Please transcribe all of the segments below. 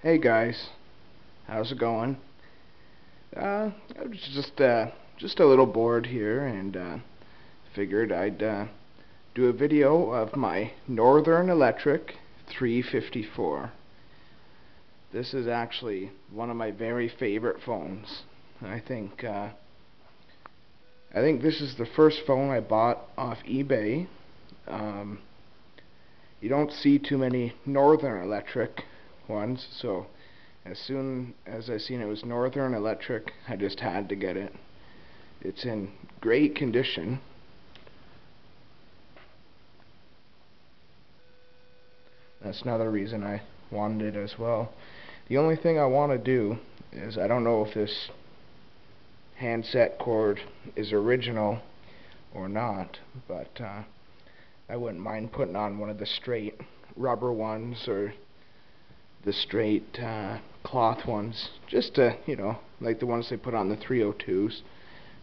Hey guys, how's it going? Uh, I was just uh, just a little bored here, and uh, figured I'd uh, do a video of my Northern Electric 354. This is actually one of my very favorite phones. I think uh, I think this is the first phone I bought off eBay. Um, you don't see too many Northern Electric ones, so as soon as I seen it was Northern Electric, I just had to get it. It's in great condition. That's another reason I wanted it as well. The only thing I want to do is I don't know if this handset cord is original or not, but uh, I wouldn't mind putting on one of the straight rubber ones or the straight uh, cloth ones, just to, you know, like the ones they put on the 302s,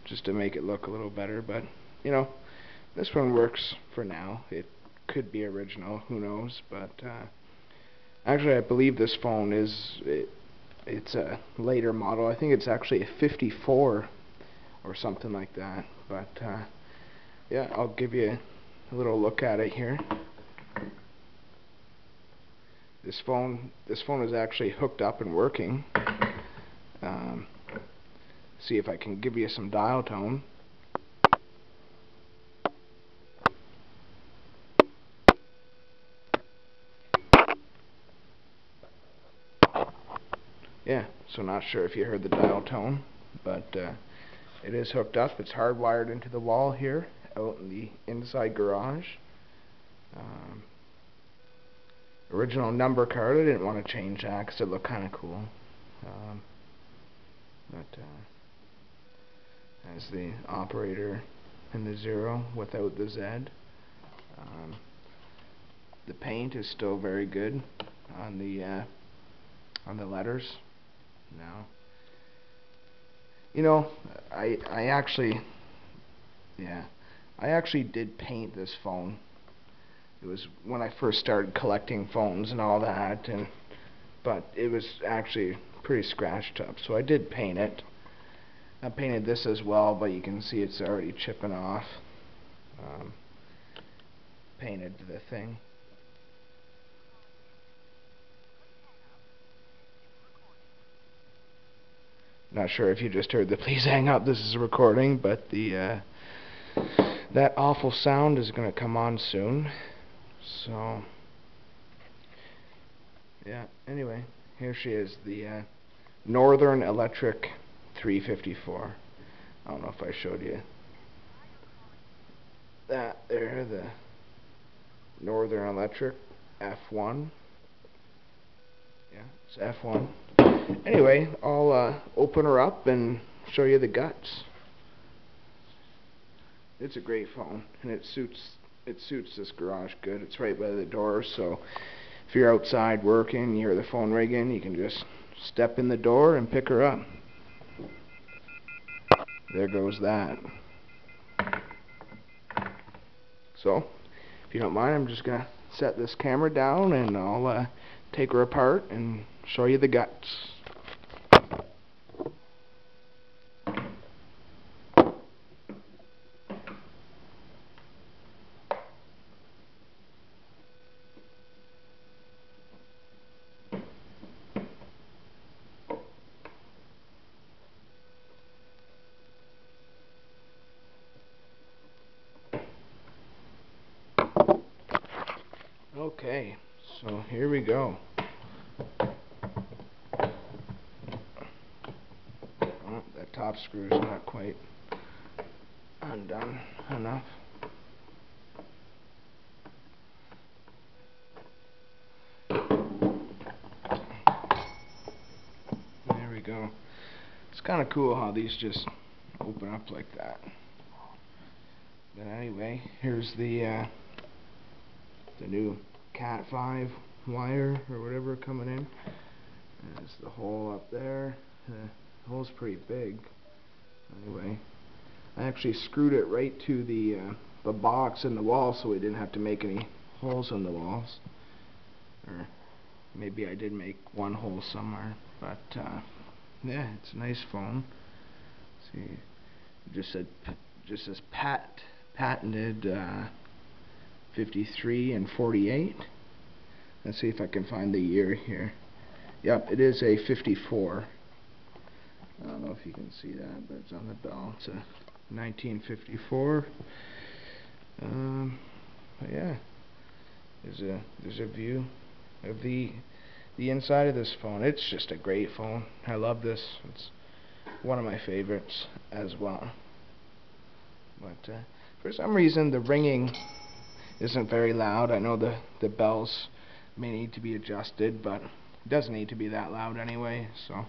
just to make it look a little better. But, you know, this one works for now. It could be original, who knows, but uh, actually I believe this phone is, it, it's a later model. I think it's actually a 54 or something like that, but uh, yeah, I'll give you a little look at it here. This phone, this phone is actually hooked up and working. Um, see if I can give you some dial tone. Yeah, so not sure if you heard the dial tone, but uh, it is hooked up. It's hardwired into the wall here out in the inside garage. Um, original number card. I didn't want to change that because it looked kind of cool. Um, but uh, has the operator and the zero without the Z. Um, the paint is still very good on the uh, on the letters. Now, you know, I I actually, yeah, I actually did paint this phone. It was when I first started collecting phones and all that, and but it was actually pretty scratched up. So I did paint it. I painted this as well, but you can see it's already chipping off. Um, painted the thing. Not sure if you just heard the please hang up, this is a recording, but the uh, that awful sound is going to come on soon. So, yeah, anyway, here she is, the uh, Northern Electric 354. I don't know if I showed you that there, the Northern Electric F1. Yeah, it's F1. Anyway, I'll uh, open her up and show you the guts. It's a great phone, and it suits it suits this garage good. It's right by the door, so if you're outside working, you hear the phone ringing, you can just step in the door and pick her up. There goes that. So, if you don't mind, I'm just going to set this camera down and I'll uh, take her apart and show you the guts. Okay, so here we go. Oh, that top screw is not quite undone enough. There we go. It's kind of cool how these just open up like that. But anyway, here's the uh, the new Cat 5 wire or whatever coming in. There's the hole up there. Uh, the hole's pretty big. Anyway, I actually screwed it right to the uh, the box in the wall so we didn't have to make any holes in the walls. Or maybe I did make one hole somewhere, but uh, yeah, it's a nice phone. see, it just said just says pat patented uh, 53 and 48. Let's see if I can find the year here. Yep, it is a 54. I don't know if you can see that, but it's on the bell. It's a 1954. Um, but yeah, there's a there's a view of the the inside of this phone. It's just a great phone. I love this. It's one of my favorites as well. But uh, for some reason, the ringing isn't very loud. I know the the bells may need to be adjusted, but it doesn't need to be that loud anyway. So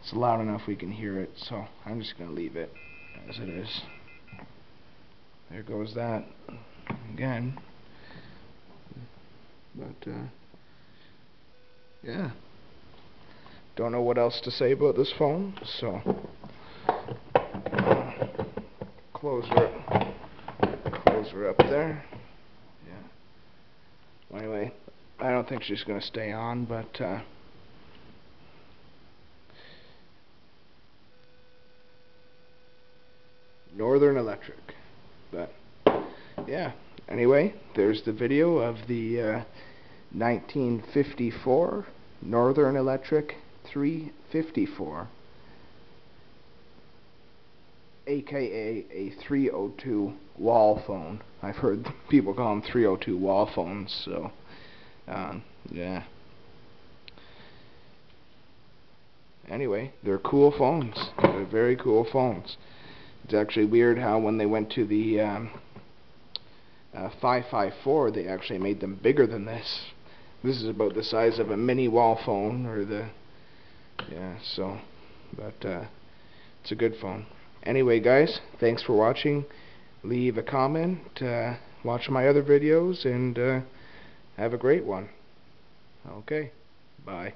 it's loud enough we can hear it. So I'm just gonna leave it as it is. There goes that again. But uh, yeah, don't know what else to say about this phone. So close her, close her up there. Anyway, I don't think she's gonna stay on, but. Uh, Northern Electric. But yeah, anyway, there's the video of the uh, 1954 Northern Electric 354 aka a 302 wall phone. I've heard people call them 302 wall phones, so um, yeah. Anyway, they're cool phones. They're very cool phones. It's actually weird how when they went to the um, uh, 554, they actually made them bigger than this. This is about the size of a mini wall phone, or the yeah. So, but uh, it's a good phone. Anyway, guys, thanks for watching. Leave a comment. Uh, watch my other videos, and uh, have a great one. Okay, bye.